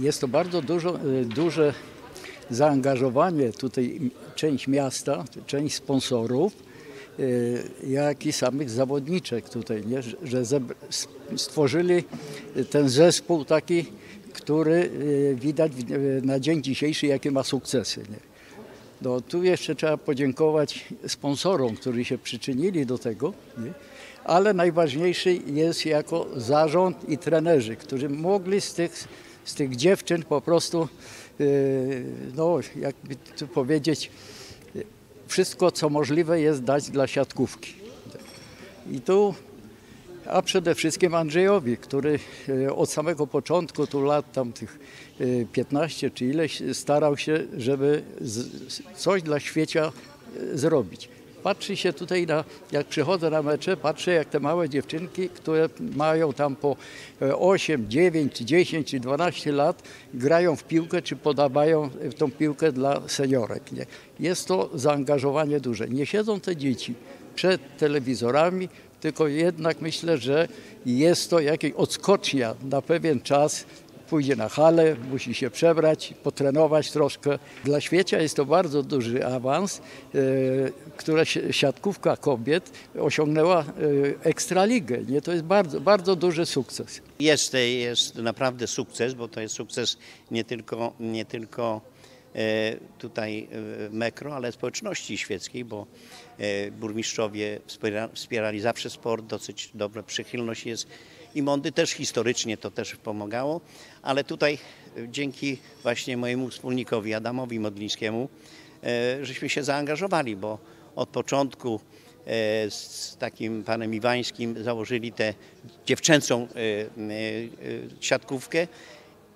Jest to bardzo dużo, y, duże zaangażowanie tutaj część miasta, część sponsorów, y, jak i samych zawodniczek tutaj, nie? że- stworzyli ten zespół taki, który widać na dzień dzisiejszy, jakie ma sukcesy. Nie? No, tu jeszcze trzeba podziękować sponsorom, którzy się przyczynili do tego, nie? ale najważniejszy jest jako zarząd i trenerzy, którzy mogli z tych, z tych dziewczyn po prostu, yy, no jakby tu powiedzieć, wszystko co możliwe jest dać dla siatkówki. I tu, a przede wszystkim Andrzejowi, który e, od samego początku, tu lat tam tych e, 15 czy ileś, starał się, żeby coś dla świecia e, zrobić. Patrzy się tutaj na, jak przychodzę na mecze, patrzę jak te małe dziewczynki, które mają tam po e, 8, 9, 10 czy 12 lat, grają w piłkę czy podawają tą piłkę dla seniorek. Nie? Jest to zaangażowanie duże. Nie siedzą te dzieci przed telewizorami, tylko jednak myślę, że jest to jakaś odskocznia na pewien czas. Pójdzie na halę, musi się przebrać, potrenować troszkę. Dla świecia jest to bardzo duży awans, e, która si- siatkówka kobiet osiągnęła e, ekstraligę. Nie? To jest bardzo, bardzo duży sukces. Jest, jest naprawdę sukces, bo to jest sukces nie tylko, nie tylko tutaj e, Mekro, ale społeczności świeckiej, bo e, burmistrzowie wspiera, wspierali zawsze sport, dosyć dobra przychylność jest i Mondy też historycznie to też pomagało, ale tutaj e, dzięki właśnie mojemu wspólnikowi Adamowi Modlińskiemu e, żeśmy się zaangażowali, bo od początku e, z takim panem Iwańskim założyli tę dziewczęcą e, e, e, siatkówkę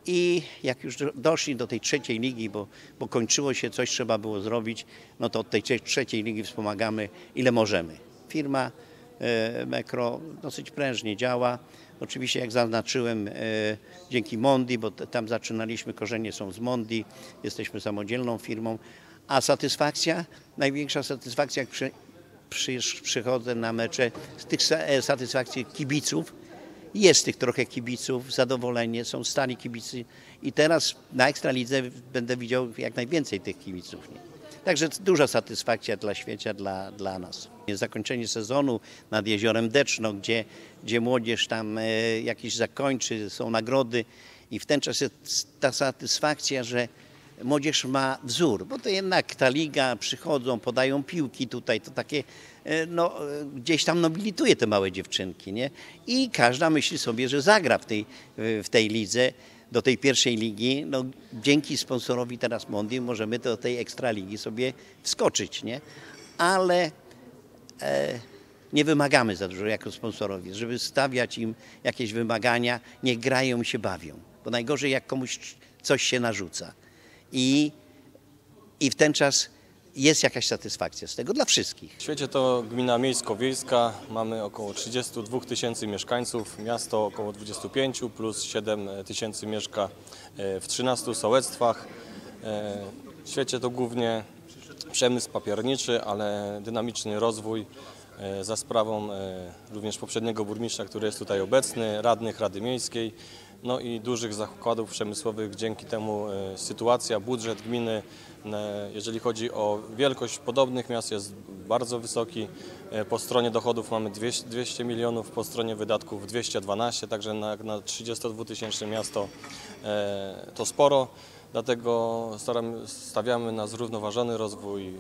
i jak już do- doszli do tej trzeciej ligi, bo, bo kończyło się, coś trzeba było zrobić, no to od tej trze- trzeciej ligi wspomagamy ile możemy. Firma e, Mekro dosyć prężnie działa. Oczywiście, jak zaznaczyłem, e, dzięki Mondi, bo tam zaczynaliśmy, korzenie są z Mondi, jesteśmy samodzielną firmą, a satysfakcja, największa satysfakcja, jak przy, przy, przychodzę na mecze, z tych e, satysfakcji kibiców, jest tych trochę kibiców, zadowolenie, są stali kibicy i teraz na Ekstralidze będę widział jak najwięcej tych kibiców. Nie? Także duża satysfakcja dla świecia, dla, dla nas. Zakończenie sezonu nad Jeziorem Deczno, gdzie, gdzie młodzież tam e, jakieś zakończy, są nagrody i w ten czas ta satysfakcja, że młodzież ma wzór, bo to jednak ta liga, przychodzą, podają piłki tutaj, to takie, e, no, e, gdzieś tam nobilituje te małe dziewczynki, nie? I każda myśli sobie, że zagra w tej, w tej lidze, do tej pierwszej ligi, no, dzięki sponsorowi teraz Mondi możemy do tej ekstraligi sobie wskoczyć, nie? Ale e, nie wymagamy za dużo jako sponsorowi, żeby stawiać im jakieś wymagania, niech grają się bawią. Bo najgorzej jak komuś coś się narzuca. I, i w ten czas jest jakaś satysfakcja z tego dla wszystkich. W świecie to gmina miejsko-wiejska, mamy około 32 tysięcy mieszkańców, miasto około 25 plus 7 tysięcy mieszka e, w 13 sołectwach. E, W świecie to głównie przemysł papierniczy, ale dynamiczny rozwój e, za sprawą również poprzedniego burmistrza, który jest tutaj obecny, radnych Rady Miejskiej, no i dużych zakładów przemysłowych. Dzięki temu e, sytuacja, budżet gminy, e, jeżeli chodzi o wielkość podobnych miast jest bardzo wysoki. E, Po stronie dochodów mamy 200, 200 milionów, po stronie wydatków 212, także na, na 32-tysięczne miasto e, to sporo. Dlatego staramy, stawiamy na zrównoważony rozwój. e,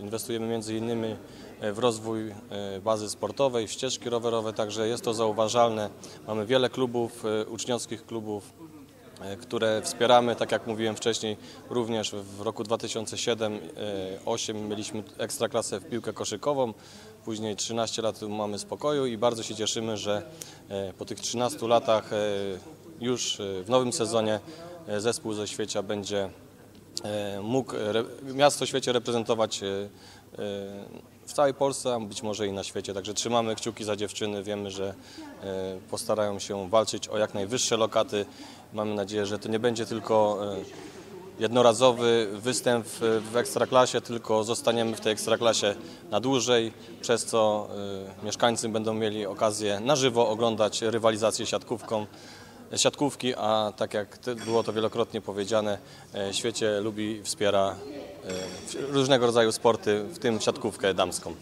Inwestujemy innymi e, w rozwój e, bazy sportowej, ścieżki rowerowe, także jest to zauważalne. Mamy wiele klubów, uczniowskich klubów, które wspieramy, tak jak mówiłem wcześniej, również w roku 2007-2008 mieliśmy ekstraklasę w piłkę koszykową, później 13 lat mamy spokoju i bardzo się cieszymy, że po tych 13 latach już w nowym sezonie zespół ze Świecia będzie e, mógł miasto Świecie reprezentować e, e, w całej Polsce, a być może i na świecie. Także trzymamy kciuki za dziewczyny. Wiemy, że e, postarają się walczyć o jak najwyższe lokaty. Mamy nadzieję, że to nie będzie tylko e, jednorazowy występ w, ekstraklasie, tylko zostaniemy w tej ekstraklasie na dłużej, przez co mieszkańcy będą mieli okazję na żywo oglądać rywalizację siatkówką. Siatkówki, a tak jak było to wielokrotnie powiedziane, e, świecie lubi wspiera e, różnego rodzaju sporty, w tym siatkówkę damską.